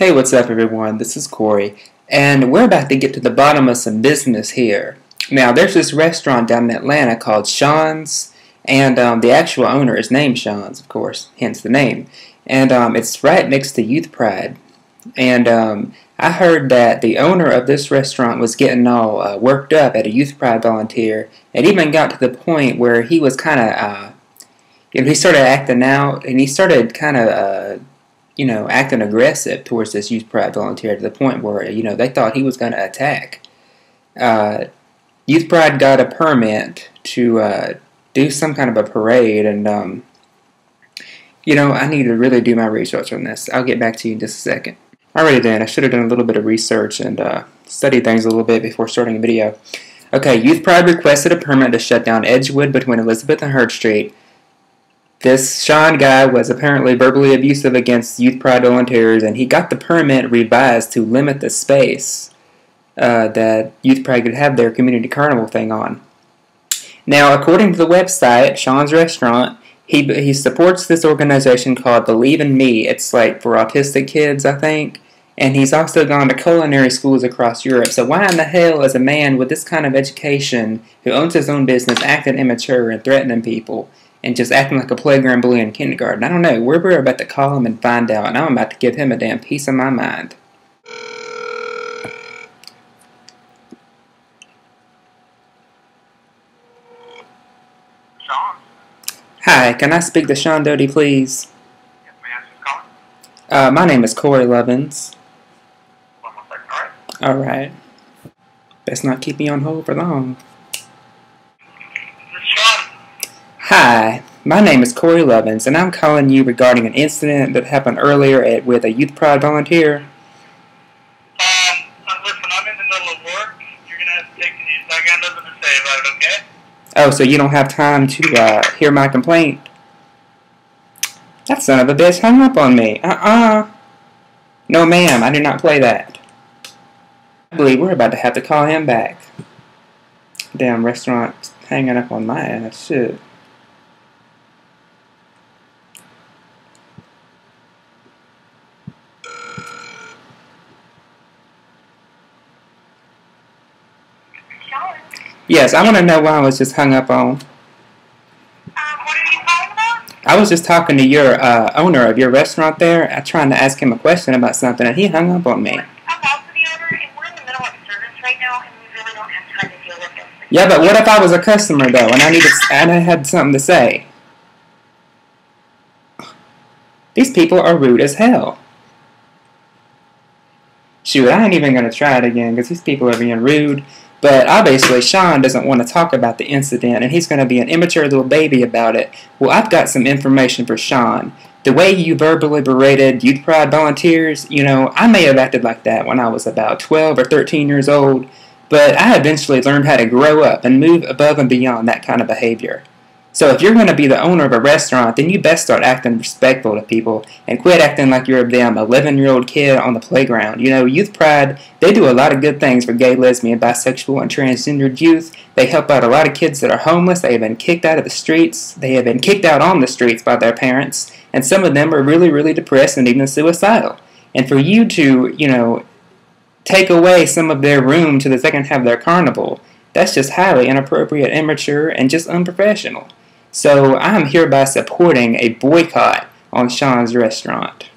Hey, what's up, everyone? This is Corey, and we're about to get to the bottom of some business here. Now, there's this restaurant down in Atlanta called Shaun's, and um, the actual owner is named Shaun's, of course, hence the name. And um, it's right next to Youth Pride. And um, I heard that the owner of this restaurant was getting all uh, worked up at a Youth Pride volunteer, and even got to the point where he was kind of, uh, you know, he started acting out, and he started kind of. Uh, you know, acting aggressive towards this youth pride volunteer to the point where, you know, they thought he was going to attack. Uh, youth pride got a permit to uh, do some kind of a parade, and, um, you know, I need to really do my research on this. I'll get back to you in just a second. Alrighty then, I should have done a little bit of research and uh, studied things a little bit before starting a video. Okay, Youth Pride requested a permit to shut down Edgewood between Elizabeth and Hurt Street this Shaun guy was apparently verbally abusive against Youth Pride volunteers, and he got the permit revised to limit the space uh, that Youth Pride could have their community carnival thing on. Now, according to the website, Shaun's Restaurant, he, he supports this organization called Believe in Me. It's like for autistic kids, I think. And he's also gone to culinary schools across Europe. So why in the hell is a man with this kind of education, who owns his own business, acting immature and threatening people? And just acting like a playground bully in kindergarten. I don't know. We're, we're about to call him and find out, and I'm about to give him a damn piece of my mind. Shaun? Hi, can I speak to Shaun Doty, please? Yes, may I ask who's calling? Uh, my name is Corey Lovins. One more second, alright? Alright. Best not keep me on hold for long. This is Shaun. Hi, my name is Corey Lovins, and I'm calling you regarding an incident that happened earlier at, with a Youth Pride volunteer. Um, uh, listen, I'm in the middle of work. You're gonna have to take me a second. I got nothing to say about it, okay? Oh, so you don't have time to uh, hear my complaint? That son of a bitch hung up on me. Uh-uh. No, ma'am, I did not play that. I believe we're about to have to call him back. Damn restaurant hanging up on my ass. Shit. Yes, I want to know why I was just hung up on. Um, what are you calling about? I was just talking to your uh, owner of your restaurant there, uh, trying to ask him a question about something, and he hung up on me. I'm also the owner, and we're in the middle of service right now, and we really don't have time to deal with this. Yeah, but what if I was a customer though, and I needed, and I had something to say? These people are rude as hell. Shoot, I ain't even gonna try it again because these people are being rude. But obviously, Shaun doesn't want to talk about the incident, and he's going to be an immature little baby about it. Well, I've got some information for Shaun. The way you verbally berated Youth Pride volunteers, you know, I may have acted like that when I was about 12 or 13 years old, but I eventually learned how to grow up and move above and beyond that kind of behavior. So if you're going to be the owner of a restaurant, then you best start acting respectful to people and quit acting like you're a damn 11 year old kid on the playground. You know, Youth Pride, they do a lot of good things for gay, lesbian, bisexual, and transgendered youth. They help out a lot of kids that are homeless. They have been kicked out of the streets. They have been kicked out on the streets by their parents. And some of them are really, really depressed and even suicidal. And for you to, you know, take away some of their room so that they can have their carnival, that's just highly inappropriate, immature, and just unprofessional. So I am hereby supporting a boycott on Shaun's restaurant.